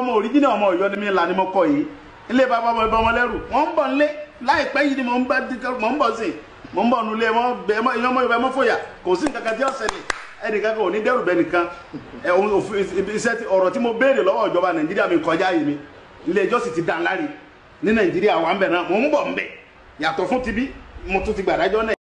ọmọ òríjìnà ọmọ Ọ̀yọ́ ni mi là ni mo kọ yìí. Ilé bàbá ọmọ ìbọn wọn lẹ́rù. Wọ́n ń bọ̀ nílé. Láìpẹ́ yìí ni mò ń bá mò ń bọ̀ sí. I mò ń bọ̀ nulẹ̀ ẹ̀yọ́ ọmọ Yorùbá mọ́fòyà kò sí nǹkan kan tí ó ṣẹlẹ̀. Ẹnìkan kò ní dẹ́rù bẹ́ nìkan. Iṣẹ́ ọ̀rọ̀ tí mo béèrè lọ́wọ́ ìjọba Nàìjíríà mi kọjá yìí mi ilé ẹjọ́ sì ti dàn láre. Ní Nàìjíríà wà ń bẹ̀ náà. Mò ń bọ̀ ń bẹ̀. Yàtọ̀ fún tibí mo tún ti gbàdájọ́ náà.